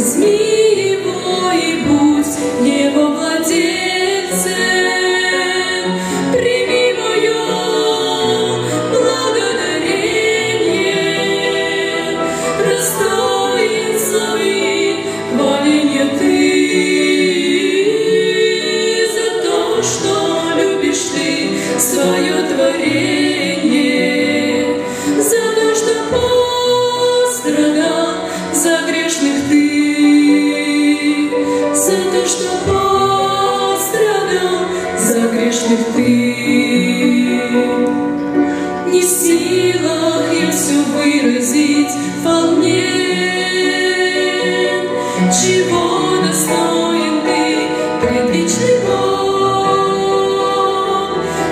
становлюсь его владельцем. Прими мое благодарение, достоин славы, хваления ты за то, что любишь ты свое творение, ты. Не силах я все выразить вполне, чего достоин ты, предвечный Бог,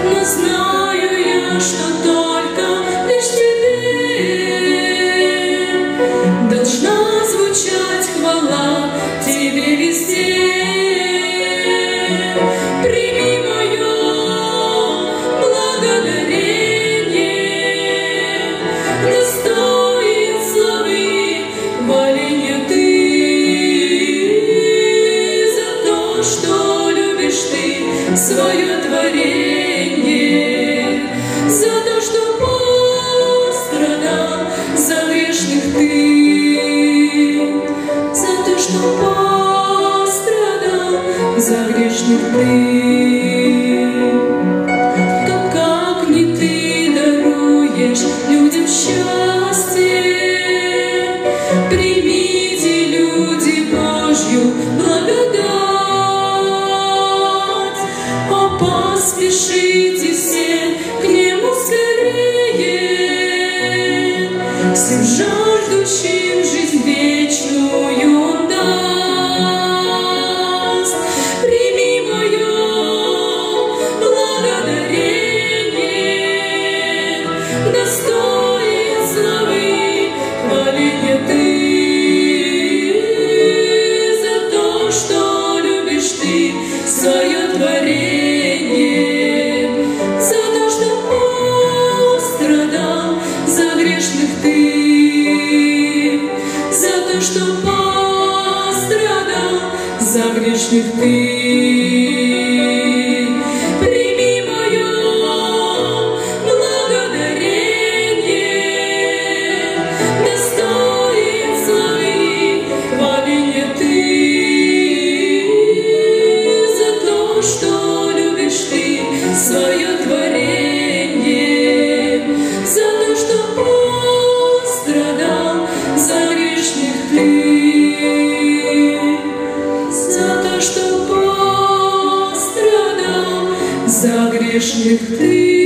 но знаю я, что только за грешных ты. Кто как не ты даруешь людям счастье, примите люди Божью благодать. О, поспешите к нему скорее, всем жаждущим жизнь за то, что пострадал за грешных ты, за то, что пострадал за грешных ты. За грешных ты.